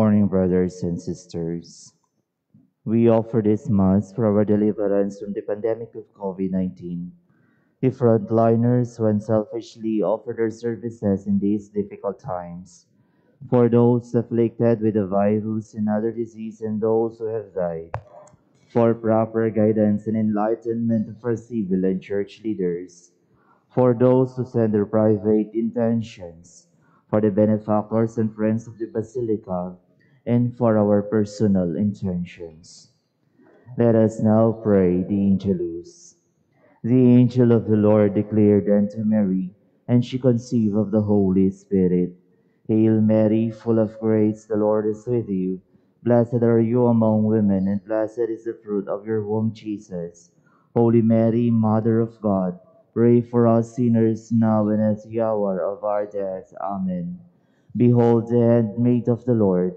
Morning, brothers and sisters. We offer this Mass for our deliverance from the pandemic of COVID 19. The frontliners who unselfishly offer their services in these difficult times. For those afflicted with the virus and other disease and those who have died. For proper guidance and enlightenment for civil and church leaders. For those who send their private intentions. For the benefactors and friends of the Basilica and for our personal intentions. Let us now pray the Angelus. The angel of the Lord declared unto Mary, and she conceived of the Holy Spirit. Hail Mary, full of grace, the Lord is with you. Blessed are you among women, and blessed is the fruit of your womb, Jesus. Holy Mary, Mother of God, pray for us sinners now and at the hour of our death. Amen. Behold the handmaid of the Lord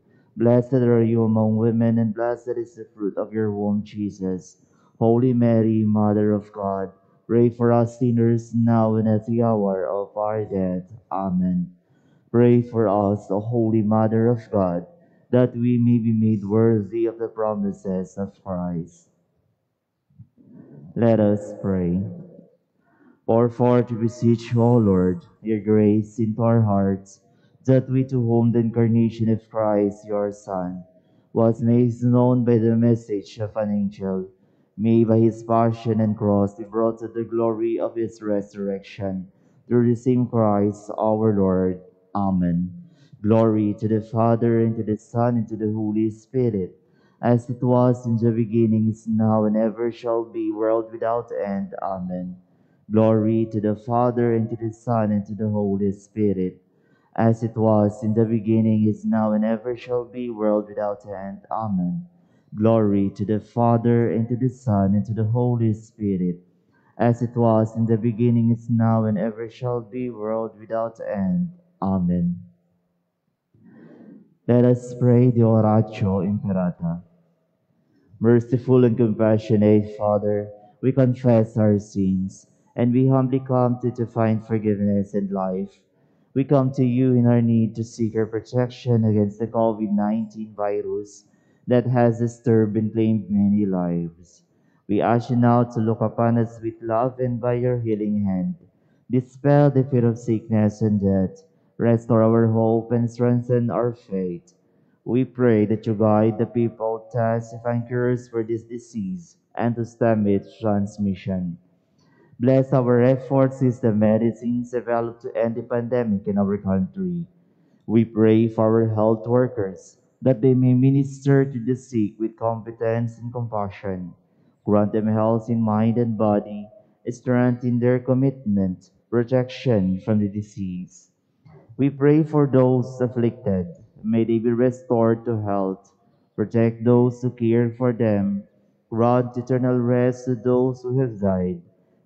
Blessed are you among women, and blessed is the fruit of your womb, Jesus. Holy Mary, Mother of God, pray for us sinners now and at the hour of our death. Amen. Pray for us, O Holy Mother of God, that we may be made worthy of the promises of Christ. Let us pray. Pour forth, we beseech you, O Lord, your grace into our hearts that we to whom the incarnation of Christ, your Son, was made known by the message of an angel, may by his passion and cross be brought to the glory of his resurrection, through the same Christ our Lord. Amen. Glory to the Father, and to the Son, and to the Holy Spirit, as it was in the beginning, is now, and ever shall be, world without end. Amen. Glory to the Father, and to the Son, and to the Holy Spirit as it was in the beginning, is now, and ever shall be, world without end. Amen. Glory to the Father, and to the Son, and to the Holy Spirit, as it was in the beginning, is now, and ever shall be, world without end. Amen. Let us pray the Oratio Imperata. Merciful and compassionate Father, we confess our sins, and we humbly come to, to find forgiveness and life we come to you in our need to seek your protection against the COVID 19 virus that has disturbed and claimed many lives. We ask you now to look upon us with love and by your healing hand, dispel the fear of sickness and death, restore our hope and strengthen our faith. We pray that you guide the people to find cures for this disease and to stem its transmission. Bless our efforts as the medicines developed to end the pandemic in our country. We pray for our health workers that they may minister to the sick with competence and compassion. Grant them health in mind and body, strength in their commitment, protection from the disease. We pray for those afflicted. May they be restored to health. Protect those who care for them. Grant eternal rest to those who have died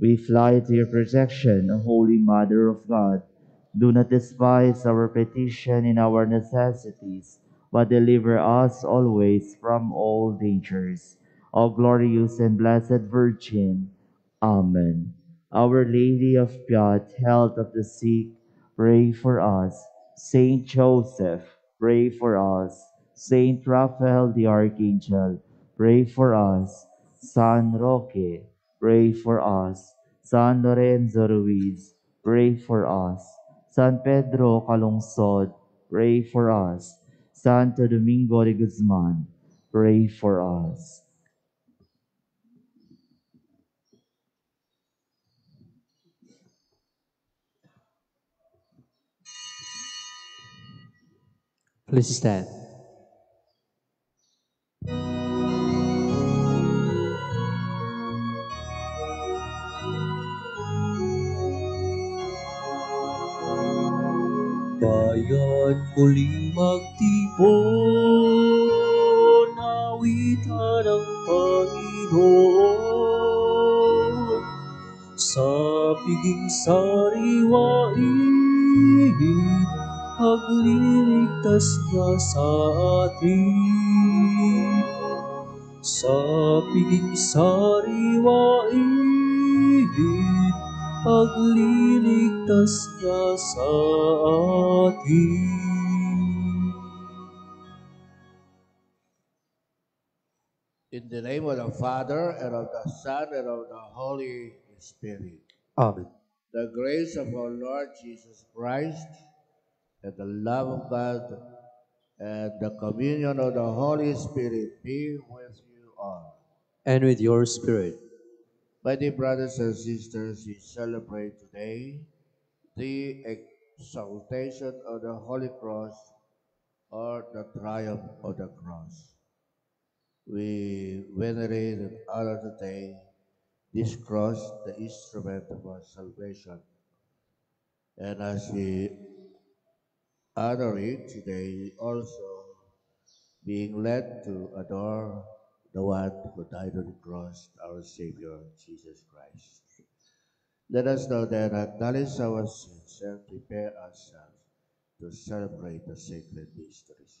We fly to your protection, O Holy Mother of God. Do not despise our petition in our necessities, but deliver us always from all dangers. O glorious and blessed Virgin. Amen. Our Lady of Piat, health of the sick, pray for us. Saint Joseph, pray for us. Saint Raphael the Archangel, pray for us. San Roque, pray for us. San Lorenzo Ruiz, pray for us. San Pedro Calungsod, pray for us. Santo Domingo de Guzman, pray for us. Please stand. Muling magtipon, awitan ang Panginoon. Sa piging sariwain, pagliligtas niya sa atin. Sa piging In the name of the Father, and of the Son, and of the Holy Spirit. Amen. The grace of our Lord Jesus Christ, and the love of God, and the communion of the Holy Spirit be with you all. And with your spirit. My dear brothers and sisters, we celebrate today the exaltation of the Holy Cross or the triumph of the cross. We venerate and honor today this cross, the instrument of our salvation. And as we honor it today, also being led to adore the one who died on the cross, our Savior, Jesus Christ. Let us now then acknowledge our sins and prepare ourselves to celebrate the sacred mysteries.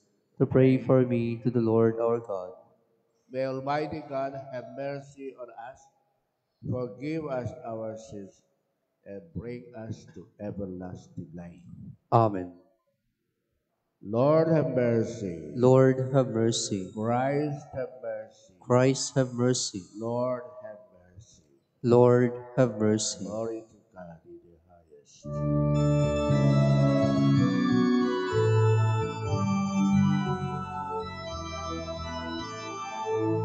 to pray for me to the Lord our God. May Almighty God have mercy on us, forgive us our sins, and bring us to everlasting life. Amen. Lord have mercy. Lord have mercy. Christ have mercy. Christ have mercy. Lord have mercy. Lord have mercy. Glory to God in the highest.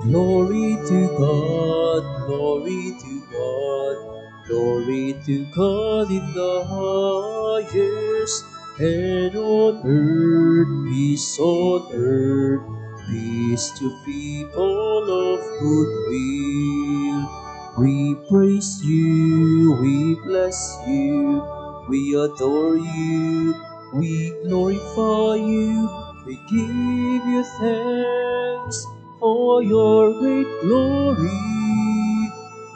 Glory to God, glory to God, glory to God in the highest, and on earth peace on earth, peace to people of good will. We praise you, we bless you, we adore you, we glorify you, we give you thanks for your great glory,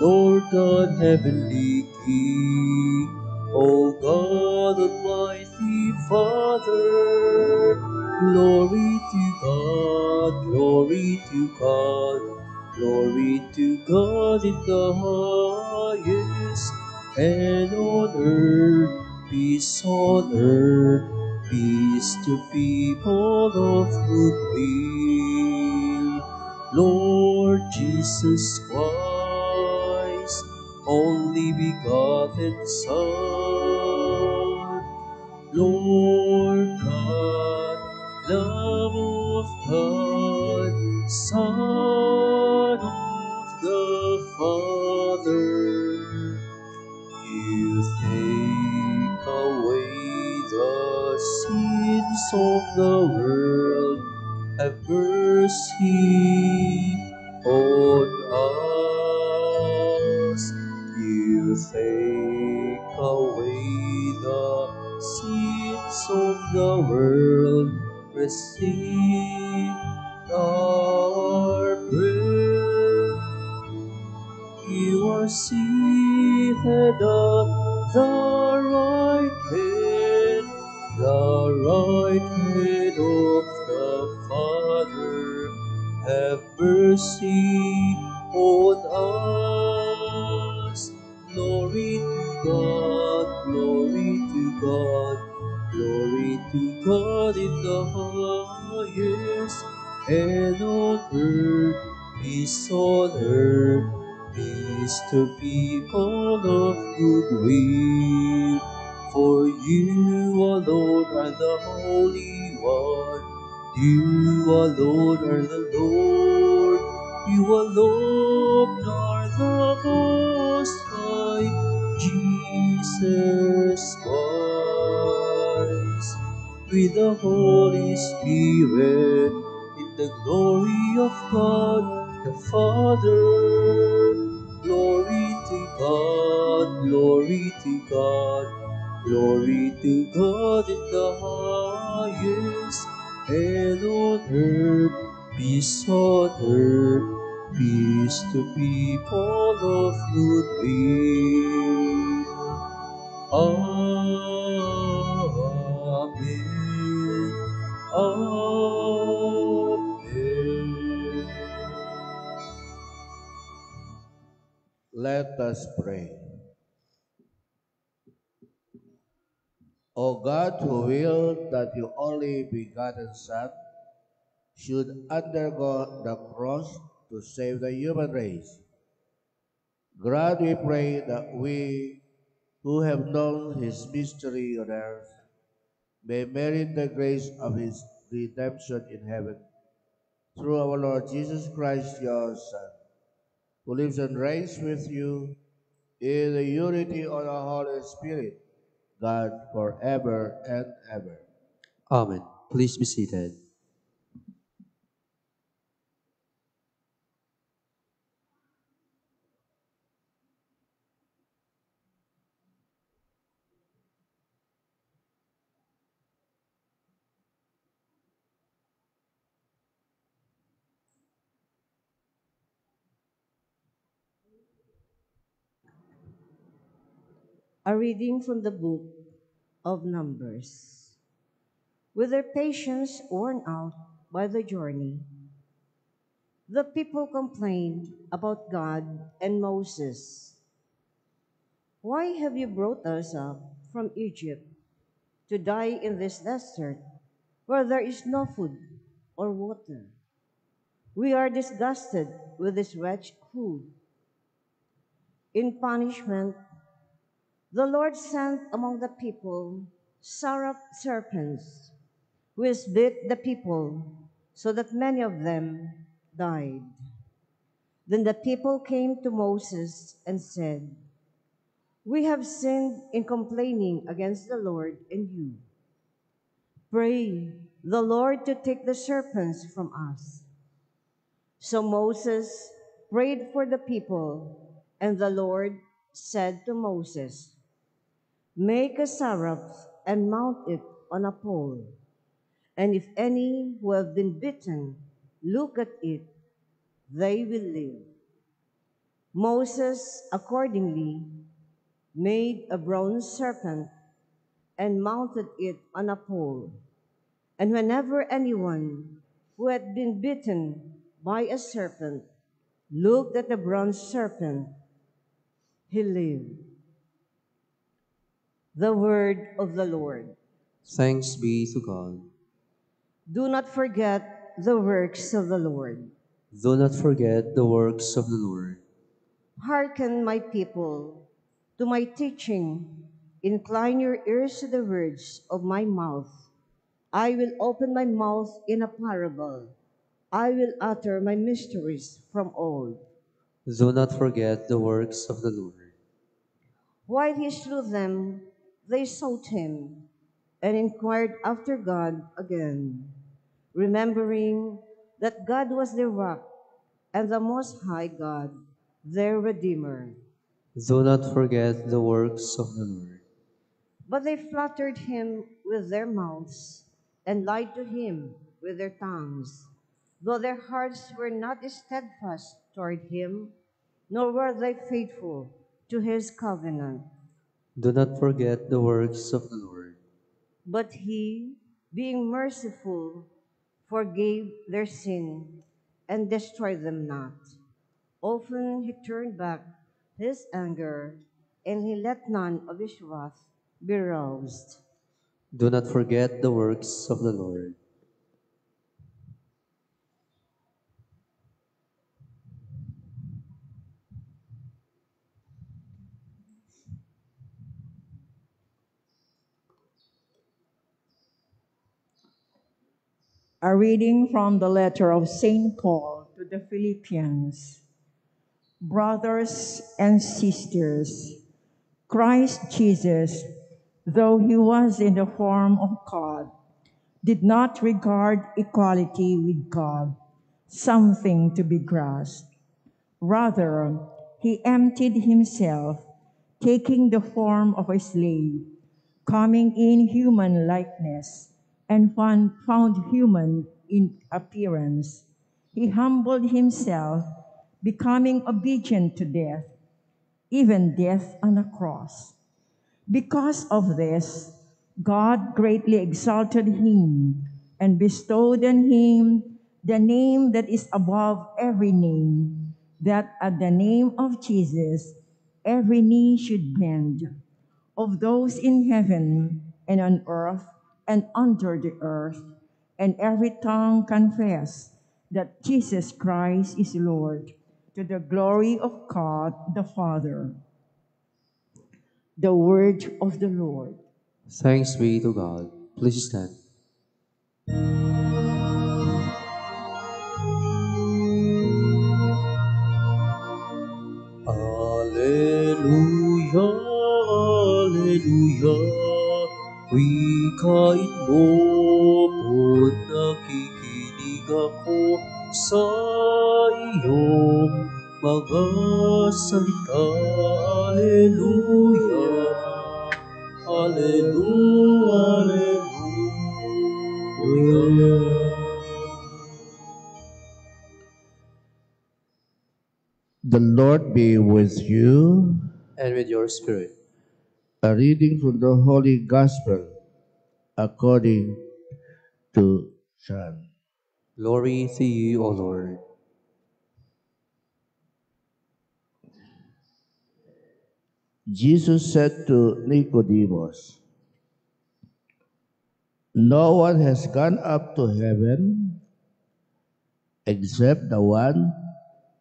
Lord God, heavenly King, O God, Almighty Father. Glory to God, glory to God, glory to God in the highest, and on earth peace on earth, peace to people of good will. Lord Jesus Christ, only begotten Son, Lord God, Lamb of God, Son of the Father, you take away the sins of the world. Have mercy on us. You take away the sins of the world. Receive of good will. Amen. Amen. Let us pray. O God, who willed that your only begotten Son should undergo the cross to save the human race, grant, we pray, that we who have known his mystery on earth may merit the grace of his redemption in heaven through our Lord Jesus Christ, your Son, who lives and reigns with you in the unity of the Holy Spirit, God forever and ever. Amen. Please be seated. A reading from the book of Numbers. With their patience worn out by the journey, the people complained about God and Moses. Why have you brought us up from Egypt to die in this desert where there is no food or water? We are disgusted with this wretched food. In punishment, the Lord sent among the people serpents, which bit the people, so that many of them died. Then the people came to Moses and said, We have sinned in complaining against the Lord and you. Pray the Lord to take the serpents from us. So Moses prayed for the people, and the Lord said to Moses, Make a seraph and mount it on a pole. And if any who have been bitten look at it, they will live. Moses accordingly made a bronze serpent and mounted it on a pole. And whenever anyone who had been bitten by a serpent looked at the bronze serpent, he lived. The word of the Lord. Thanks be to God. Do not forget the works of the Lord. Do not forget the works of the Lord. Hearken, my people, to my teaching. Incline your ears to the words of my mouth. I will open my mouth in a parable. I will utter my mysteries from old. Do not forget the works of the Lord. While he slew them, they sought him and inquired after God again, remembering that God was their rock and the Most High God, their Redeemer. Do not forget the works of the Lord. But they flattered him with their mouths and lied to him with their tongues, though their hearts were not steadfast toward him, nor were they faithful to his covenant. Do not forget the works of the Lord. But he, being merciful, forgave their sin and destroyed them not. Often he turned back his anger, and he let none of his wrath be roused. Do not forget the works of the Lord. A reading from the letter of St. Paul to the Philippians. Brothers and sisters, Christ Jesus, though he was in the form of God, did not regard equality with God something to be grasped. Rather, he emptied himself, taking the form of a slave, coming in human likeness, and found, found human in appearance. He humbled himself, becoming obedient to death, even death on a cross. Because of this, God greatly exalted him and bestowed on him the name that is above every name, that at the name of Jesus every knee should bend, of those in heaven and on earth and under the earth, and every tongue confess that Jesus Christ is Lord, to the glory of God the Father. The word of the Lord. Thanks be to God. Please stand. Alleluia, Alleluia, mo po't nakikinig ako sa iyong mga salita. Alleluia, Alleluia, Alleluia. The Lord be with you. And with your spirit. A reading from the Holy Gospel according to John. Glory to you, O Lord. Jesus said to Nicodemus, No one has gone up to heaven except the one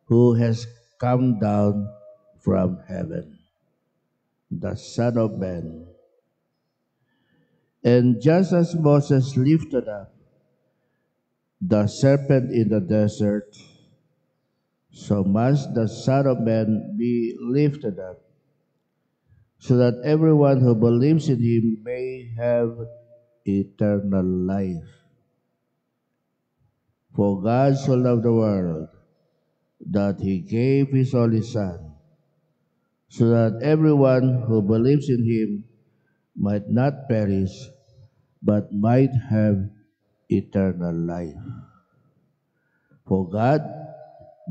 who has come down from heaven, the Son of Man. And just as Moses lifted up the serpent in the desert, so must the Son of Man be lifted up, so that everyone who believes in him may have eternal life. For God so loved the world that he gave his only Son, so that everyone who believes in him might not perish, but might have eternal life. For God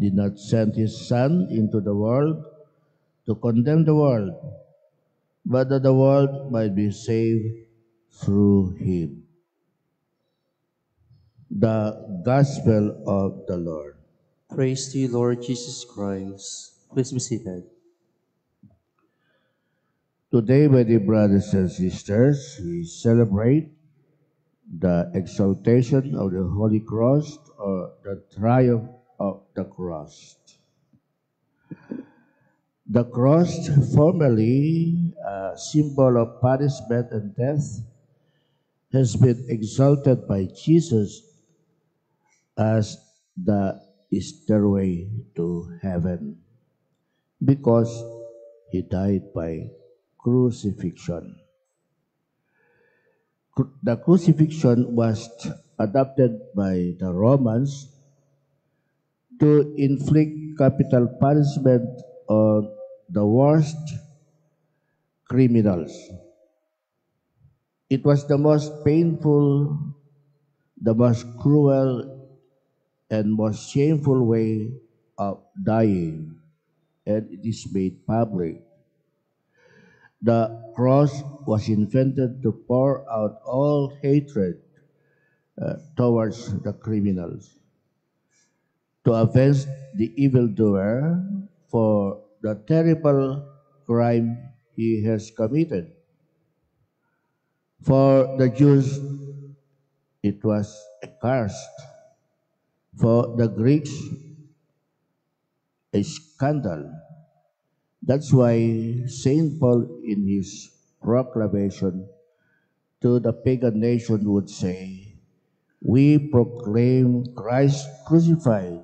did not send his Son into the world to condemn the world, but that the world might be saved through him. The Gospel of the Lord. Praise to you, Lord Jesus Christ. Please be seated. Today, my dear brothers and sisters, we celebrate the exaltation of the Holy Cross or the triumph of the cross. The cross, formerly a symbol of punishment and death, has been exalted by Jesus as the stairway to heaven because he died by crucifixion. The crucifixion was adopted by the Romans to inflict capital punishment on the worst criminals. It was the most painful, the most cruel, and most shameful way of dying, and it is made public. The cross was invented to pour out all hatred uh, towards the criminals, to avenge the evildoer for the terrible crime he has committed. For the Jews, it was accursed. For the Greeks, a scandal. That's why St. Paul, in his proclamation to the pagan nation, would say, We proclaim Christ crucified,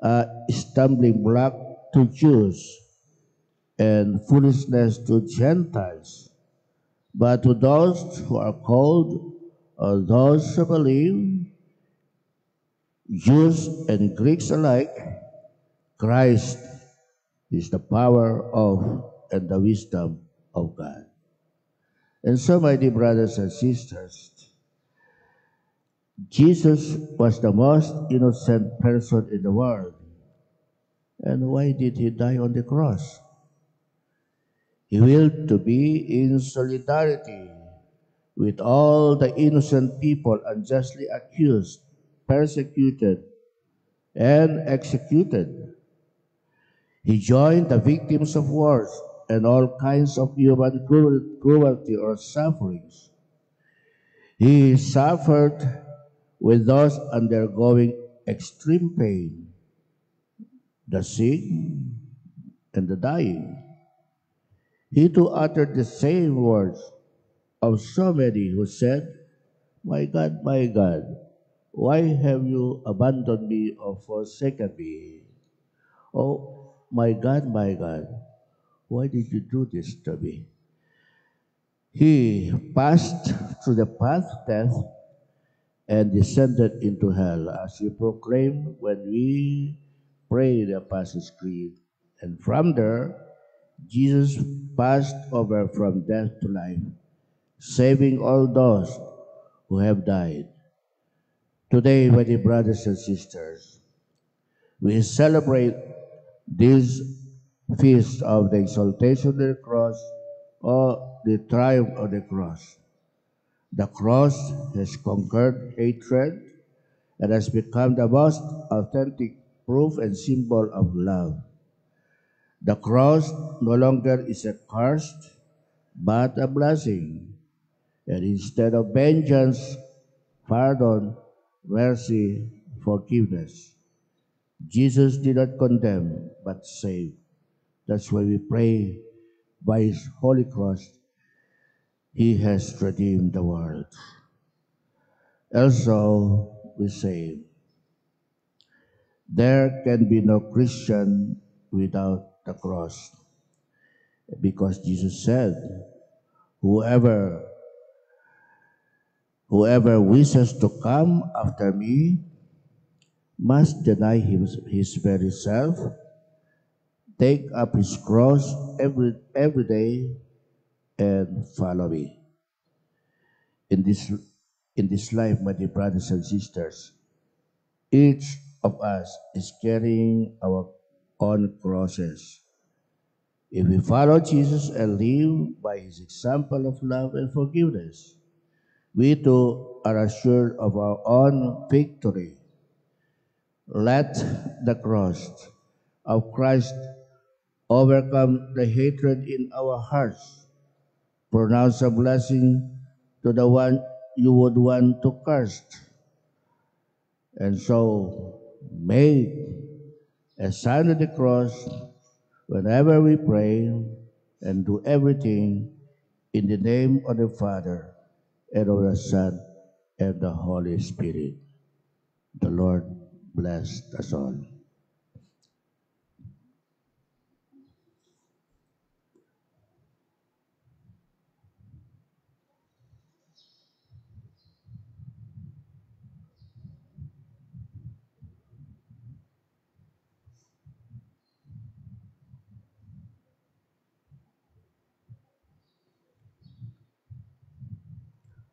a stumbling block to Jews and foolishness to Gentiles. But to those who are called, or those who believe, Jews and Greeks alike, Christ is the power of and the wisdom of God. And so, my dear brothers and sisters, Jesus was the most innocent person in the world. And why did he die on the cross? He willed to be in solidarity with all the innocent people unjustly accused, persecuted, and executed. He joined the victims of wars and all kinds of human cruelty or sufferings. He suffered with those undergoing extreme pain, the sick, and the dying. He too uttered the same words of so many who said, My God, my God, why have you abandoned me or forsaken me? Oh, my God, my God, why did you do this to me? He passed through the path of death and descended into hell, as we proclaim when we pray the Apostles' Creed. And from there, Jesus passed over from death to life, saving all those who have died. Today, my dear brothers and sisters, we celebrate this feast of the exaltation of the cross or the triumph of the cross. The cross has conquered hatred and has become the most authentic proof and symbol of love. The cross no longer is a curse, but a blessing. And instead of vengeance, pardon, mercy, forgiveness. Jesus did not condemn, but save. That's why we pray by His holy cross, He has redeemed the world. Also, we say, there can be no Christian without the cross. Because Jesus said, whoever whoever wishes to come after me must deny his, his very self, take up his cross every, every day, and follow me. In this, in this life, my dear brothers and sisters, each of us is carrying our own crosses. If we follow Jesus and live by his example of love and forgiveness, we too are assured of our own victory. Let the cross of Christ overcome the hatred in our hearts. Pronounce a blessing to the one you would want to curse. And so make a sign of the cross whenever we pray and do everything in the name of the Father and of the Son and the Holy Spirit. The Lord bless us all.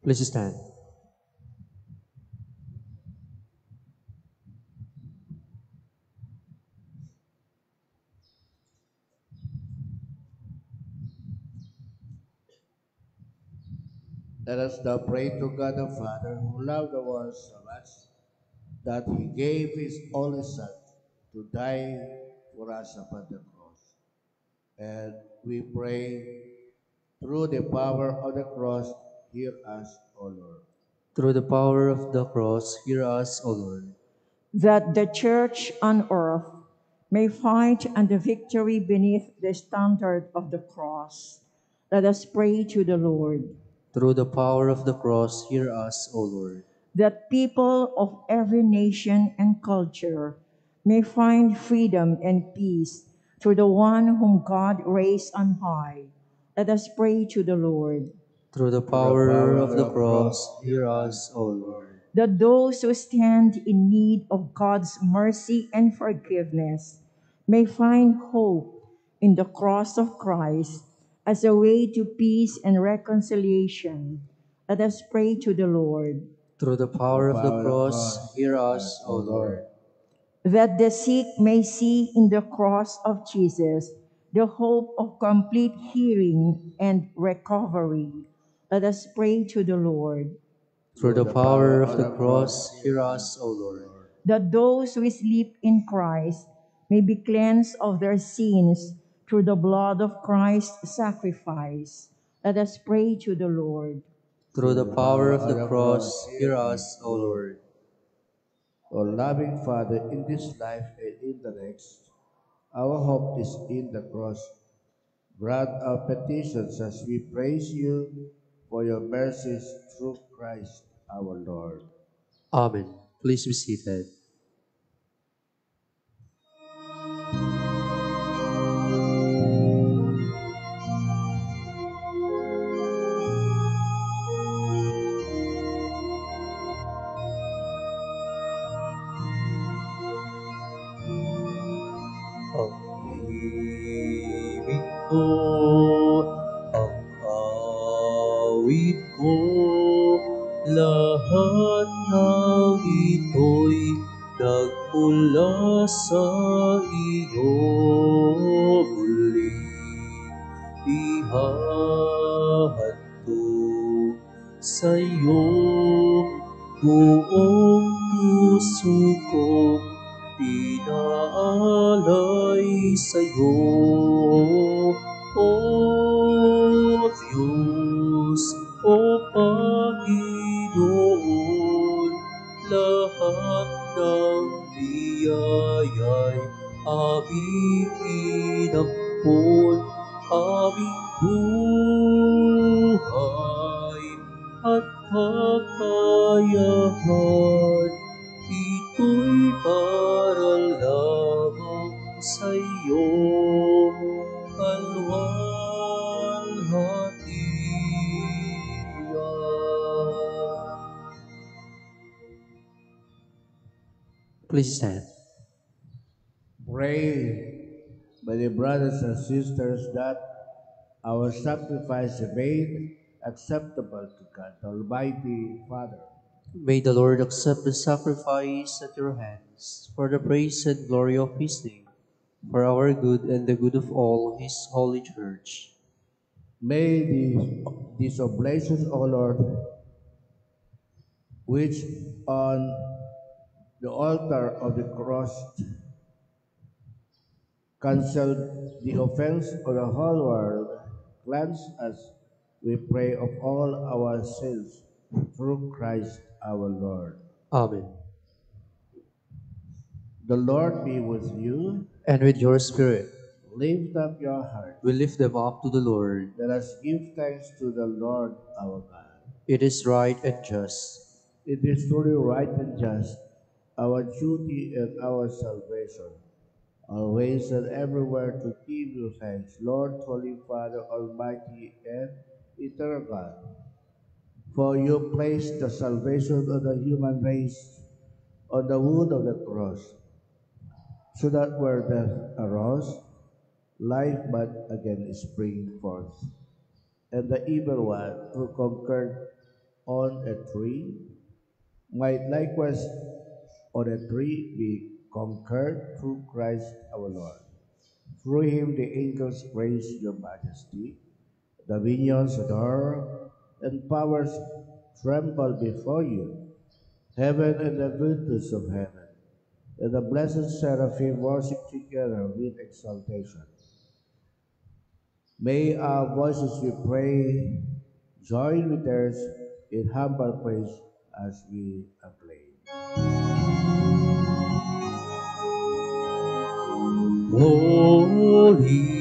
Please stand. Let us now pray to God the Father who loved the world so much that he gave his only Son to die for us upon the cross. And we pray through the power of the cross hear us, O Lord. Through the power of the cross, hear us, O Lord. that the church on earth may fight and the victory beneath the standard of the cross. Let us pray to the Lord. Through the power of the cross, hear us, O Lord. that people of every nation and culture may find freedom and peace through the one whom God raised on high. Let us pray to the Lord. Through the power of the cross, hear us, O Lord. That those who stand in need of God's mercy and forgiveness may find hope in the cross of Christ as a way to peace and reconciliation. Let us pray to the Lord. Through the power of the Power of cross, cross, hear us, O Lord. that the sick may see in the cross of Jesus the hope of complete healing and recovery. Let us pray to the Lord. Through the power of the cross, hear us, O Lord. That those who sleep in Christ may be cleansed of their sins through the blood of Christ's sacrifice. Let us pray to the Lord. Through the power of the cross, hear us, O Lord. O loving Father, in this life and in the next, our hope is in the cross. Grant our petitions as we praise you for your mercies through Christ our Lord. Amen. Please be seated. Ihahandog sa iyo buong puso kong inaalay sa'yo, O Diyos, O Panginoon, lahat ng biyaya'y aming inampon, aming buhay at kakayahan. Ito'y para lamang sa iyo. Please stand. Pray, my dear brothers and sisters, that our sacrifice be made acceptable to God, Almighty Father. May the Lord accept the sacrifice at your hands for the praise and glory of his name, for our good and the good of all his holy church. May the, these oblations, O Lord, which on the altar of the cross cancelled the offense of the whole world, cleanse us, we pray, of all our sins through Christ our Lord. Amen. The Lord be with you. And with your spirit, Lift up your heart. we lift them up to the Lord. Let us give thanks to the Lord our God. It is right and just. It is truly right and just, our duty and our salvation, always and everywhere to give you thanks, Lord, Holy Father, Almighty and eternal God. For you placed the salvation of the human race on the wood of the cross, so that where death arose, life might again spring forth. And the evil one who conquered on a tree might likewise on a tree be conquered through Christ our Lord. Through him the angels praise your majesty, the dominions adore, and powers tremble before you. Heaven and the virtues of heaven, and the blessed seraphim worship together with exaltation. May our voices, we pray, Join with theirs in humble praise as we acclaim. Holy, holy,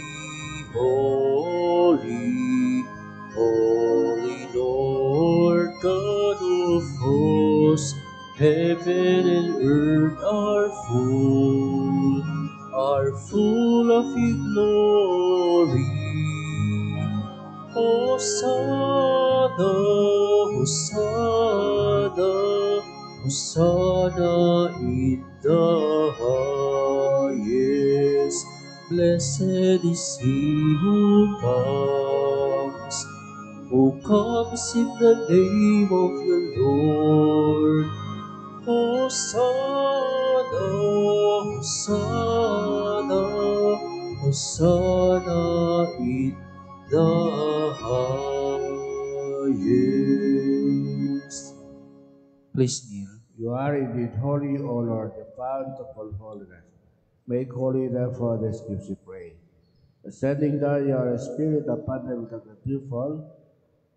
comes in the name of the Lord. Hosanna, Hosanna, Hosanna in the highest. Please kneel. You are indeed holy, O Lord, the fount of all holiness. Make holy, therefore, this gives we pray. Sending down your Spirit upon them with the twofold,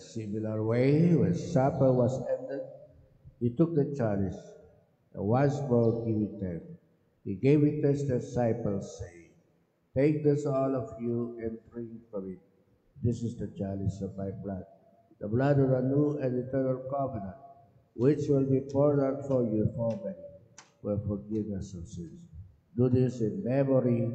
similar way, when supper was ended, he took the chalice, and once more giving thanks, he gave it to his disciples, saying, Take this, all of you, and drink from it. This is the chalice of my blood, the blood of a new and eternal covenant, which will be poured out for you for many for forgiveness of sins. Do this in memory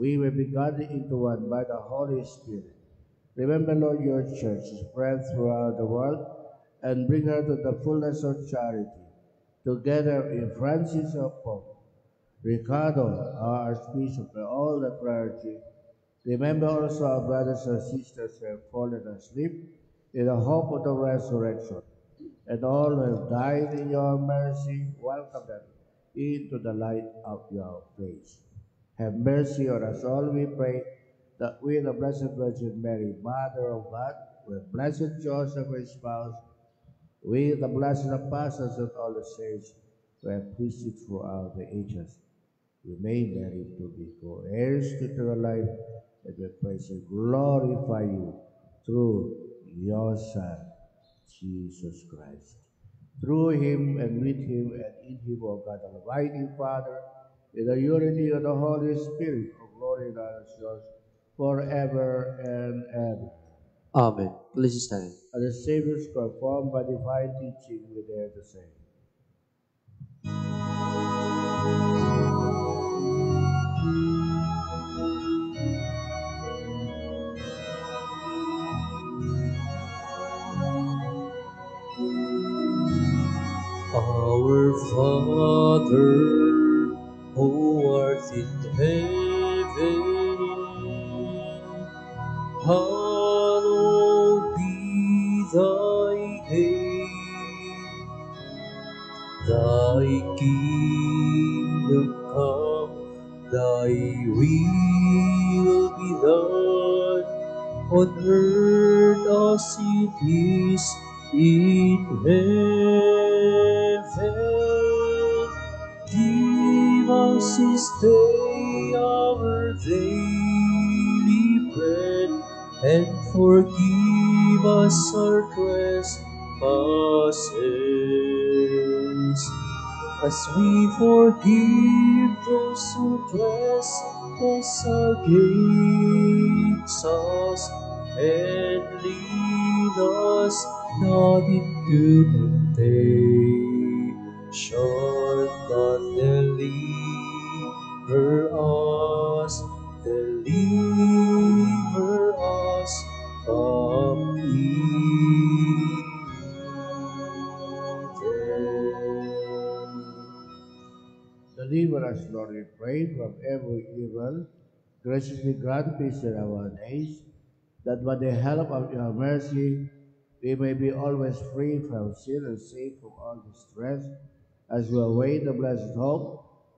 we may be gathered into one by the Holy Spirit. Remember, Lord, your church spread throughout the world and bring her to the fullness of charity. Together in Francis of Pope, Ricardo, our Archbishop, and all the clergy, remember also our brothers and sisters who have fallen asleep in the hope of the resurrection, and all who have died in your mercy, welcome them into the light of your face. Have mercy on us all, we pray, that we, the Blessed Virgin Mary, Mother of God, with blessed Joseph, her spouse, we, the blessed apostles and all the saints, who have preached throughout the ages, remain married to be co-heirs to eternal life, and we praise and glorify you through your Son, Jesus Christ. Through him and with him and in him, O God, Almighty Father, in the unity of the Holy Spirit, O glory and honor is yours forever and ever. Amen. Please stand. As the Saviors conformed by divine teaching, we dare to say. Our Father, who art in heaven, hallowed be thy name. Thy kingdom come, thy will be done on earth as it is in heaven. This day our daily bread, and forgive forgive us our trespasses, as we forgive those who trespass against us, and lead us not into temptation, but deliver us, deliver us from evil. Deliver us, Lord, we pray, from every evil. Graciously grant peace in our days, that by the help of your mercy, we may be always free from sin and safe from all distress, as we await the blessed hope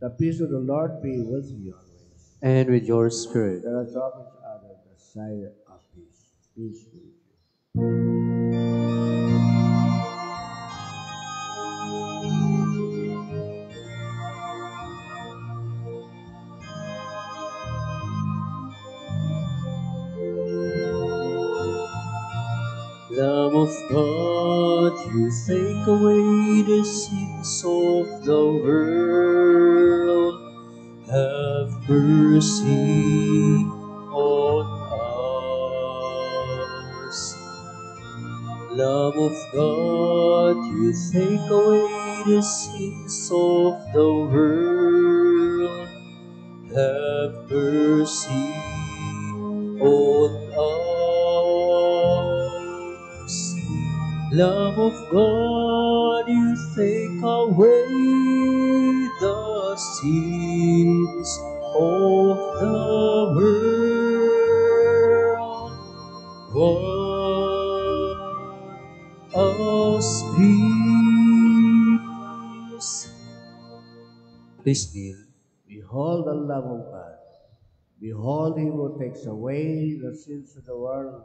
The peace of the Lord be with you always. And with your spirit. Let us offer each other the sign of peace. Peace be Lamb of God, you take away the sins of the world. Have mercy on us. Lamb of God, you take away the sins of the world. Have mercy on Lamb of God, you take away the sins of the world. Grant us peace. Please kneel. Behold the love of God. Behold him who takes away the sins of the world.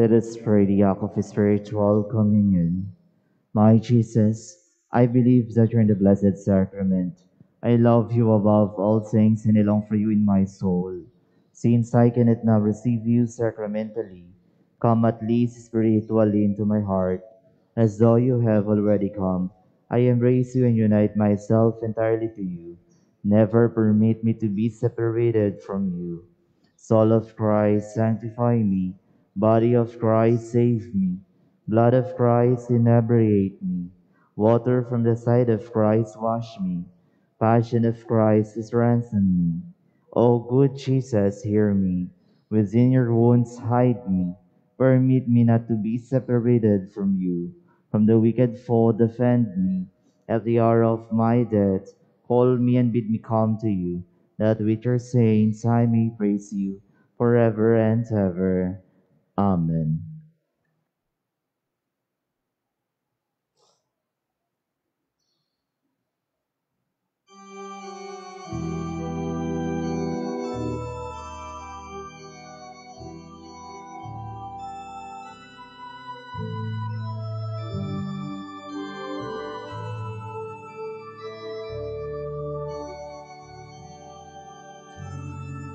Let us pray the act of spiritual communion. My Jesus, I believe that you're in the Blessed Sacrament. I love you above all things and I long for you in my soul. Since I cannot now receive you sacramentally, come at least spiritually into my heart. As though you have already come, I embrace you and unite myself entirely to you. Never permit me to be separated from you. Soul of Christ, sanctify me. Body of Christ, save me. Blood of Christ, inebriate me. Water from the side of Christ, wash me. Passion of Christ, is ransom me. O good Jesus, hear me. Within your wounds, hide me. Permit me not to be separated from you. From the wicked foe, defend me. At the hour of my death, call me and bid me come to you, that with your saints I may praise you forever and ever. Amen.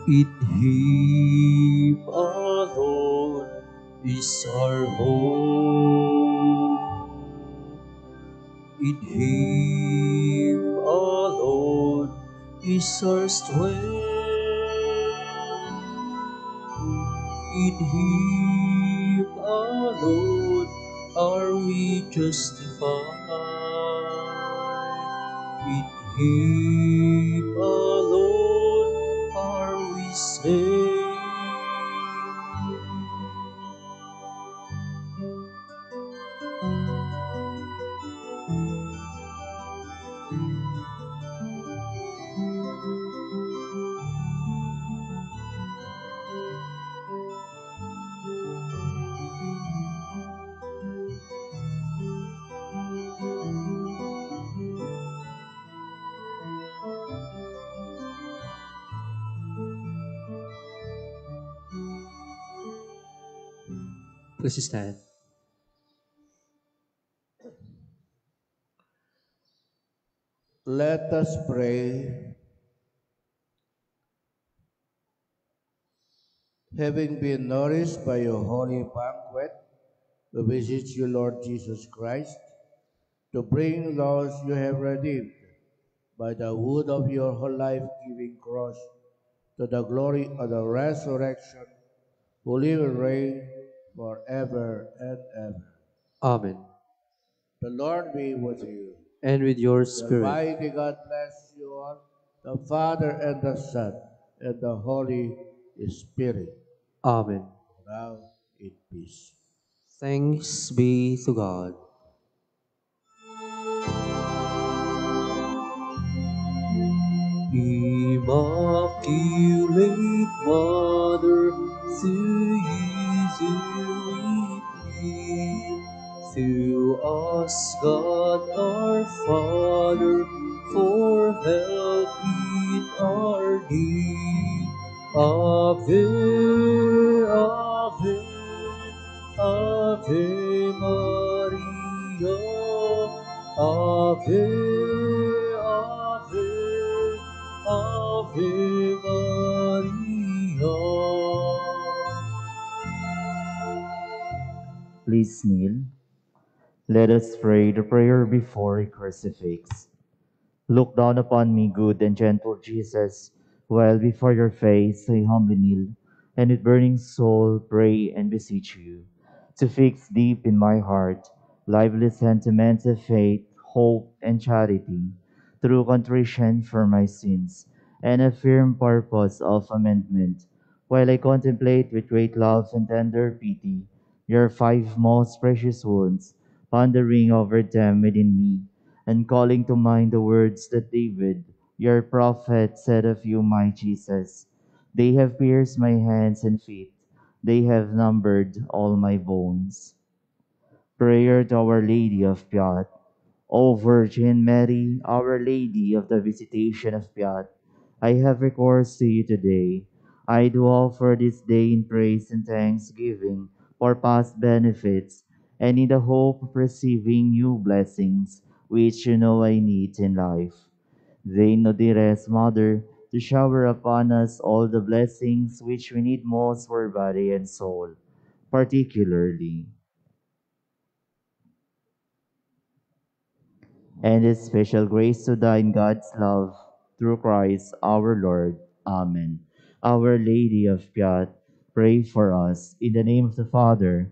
Him alone is our hope. In Him alone is our strength. In Him alone are we justified. In Him Stand. Let us pray. Having been nourished by your holy banquet, we beseech you, Lord Jesus Christ, to bring those you have redeemed by the wood of your whole life-giving cross to the glory of the resurrection, who live and reign forever and ever. Amen. The Lord be with you. And with your The spirit. Almighty God bless you all, the Father and the Son and the Holy Spirit. Amen. Now in peace. Thanks be to God. Immaculate Mother, to you To us, God our Father, for help in our need. Ave, Ave, Ave Maria, Ave, Ave, Ave Maria. Please kneel. Let us pray the prayer before a crucifix. Look down upon me, good and gentle Jesus, while before your face I humbly kneel, and with burning soul pray and beseech you, to fix deep in my heart lively sentiments of faith, hope, and charity, through contrition for my sins, and a firm purpose of amendment, while I contemplate with great love and tender pity your five most precious wounds, pondering over them within me, and calling to mind the words that David, your prophet, said of you, my Jesus. They have pierced my hands and feet, they have numbered all my bones. Prayer to Our Lady of Piat. O Virgin Mary, Our Lady of the Visitation of Piat, I have recourse to you today. I do offer this day in praise and thanksgiving for past benefits and in the hope of receiving new blessings which you know I need in life. Deign, O dearest Mother, to shower upon us all the blessings which we need most for body and soul, particularly and a special grace to die in God's love through Christ our Lord. Amen. Our Lady of God, pray for us in the name of the Father,